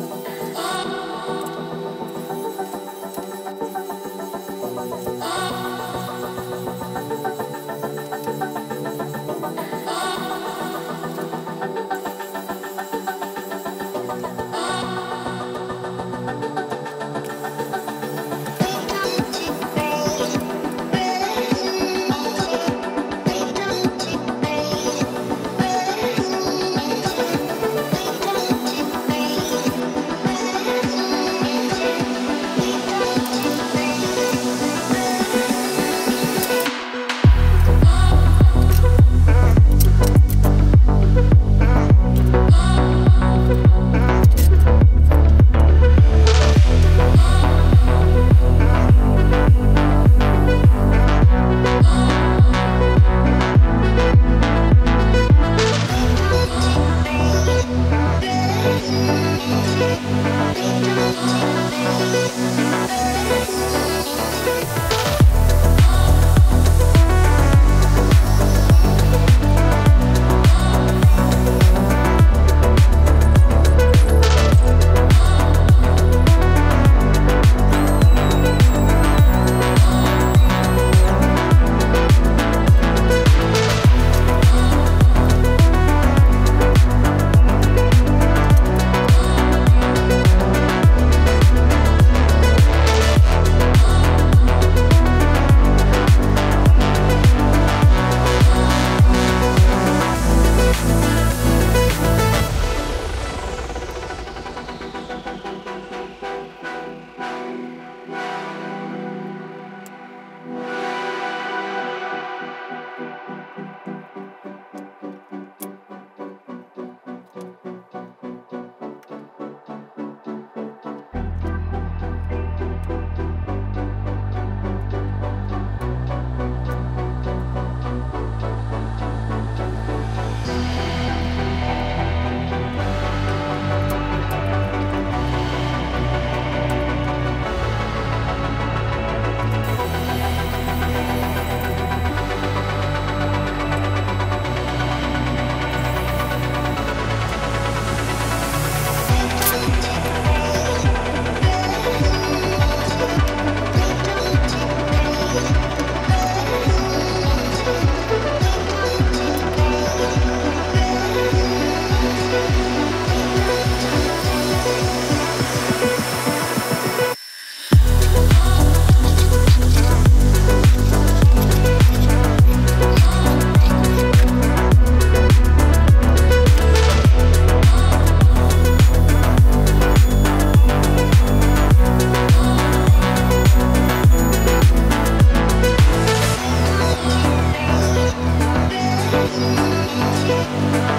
Oh.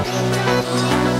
Thank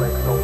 place.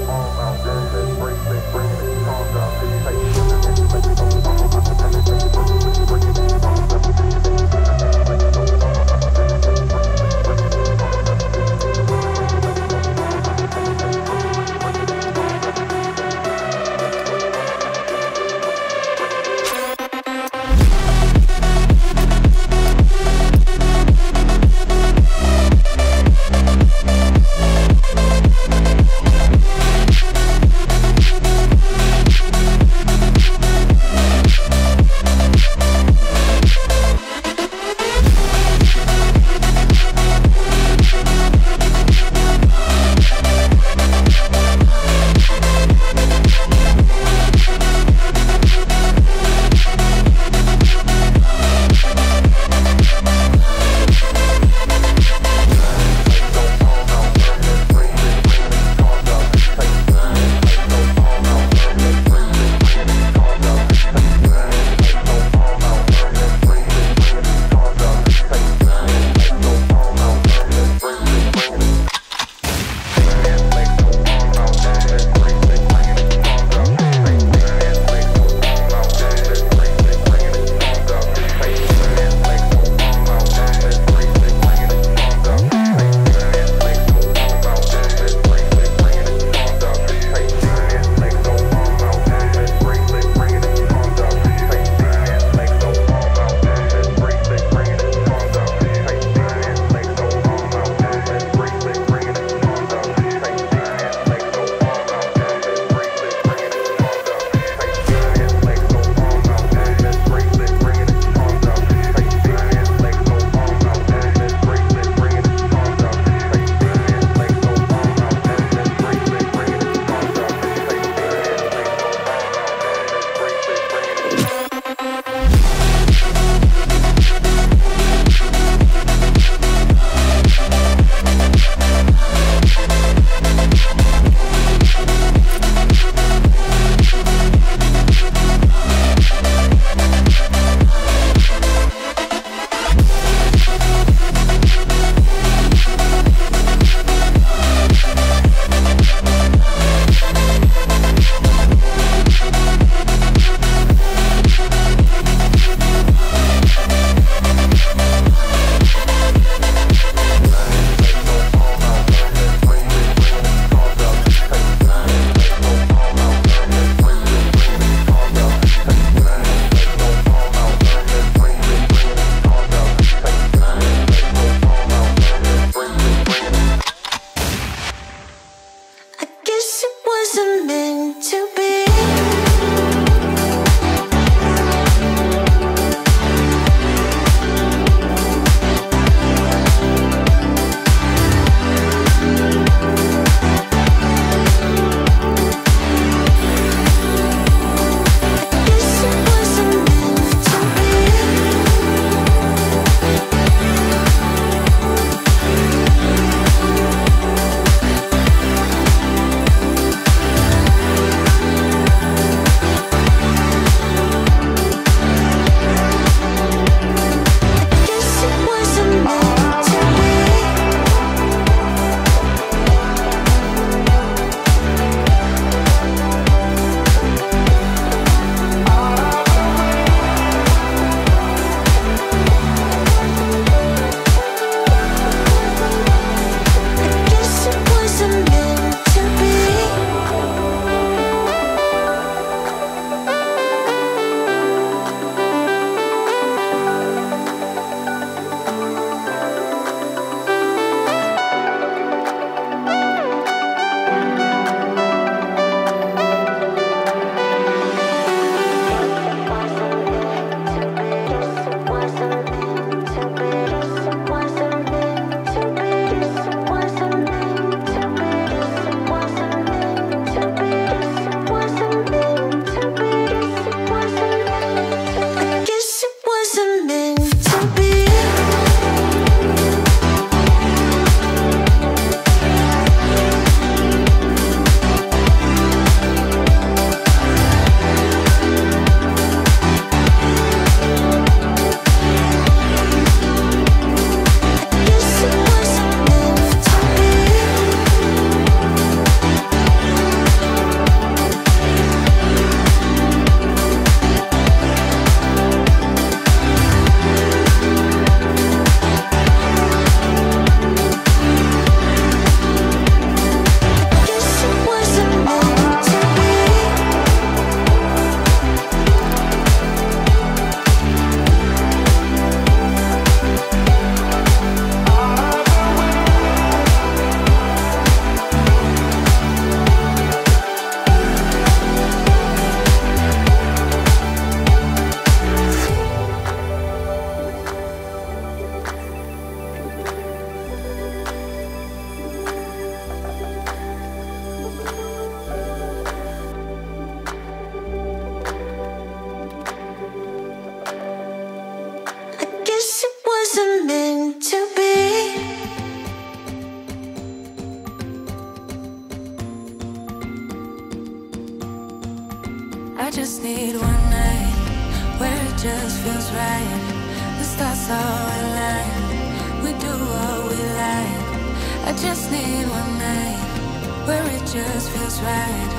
just feels right.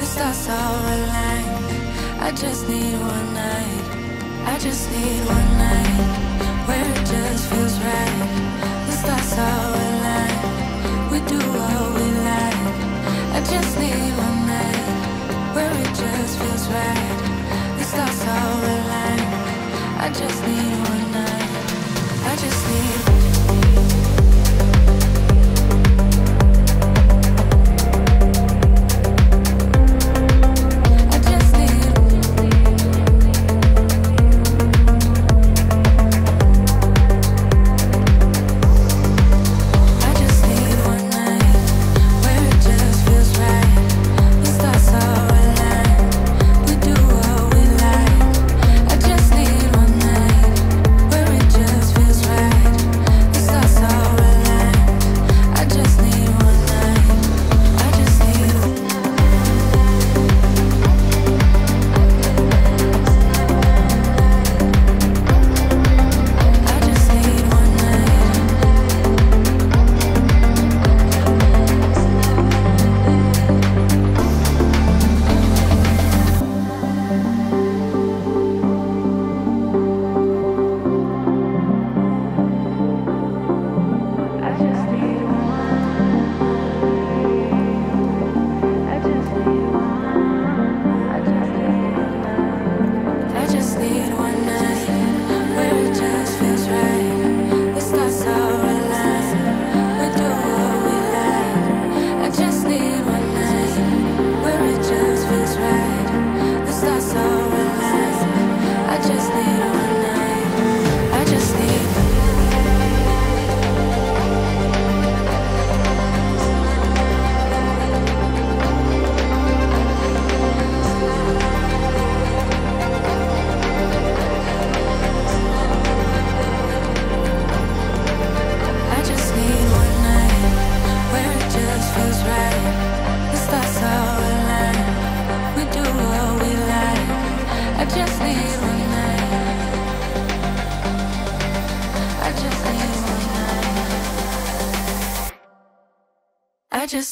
The stars are aligned. I just need one night.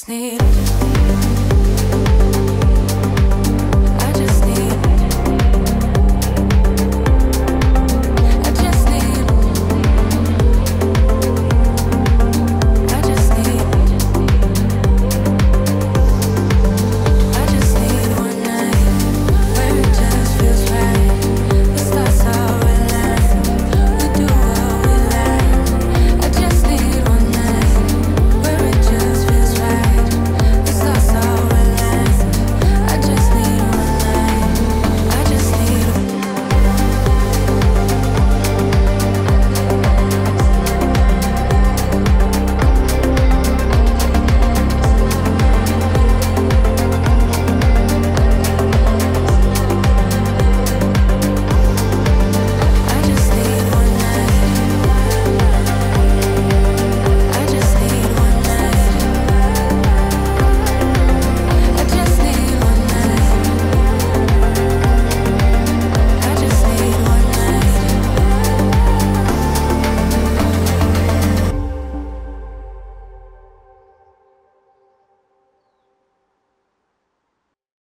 need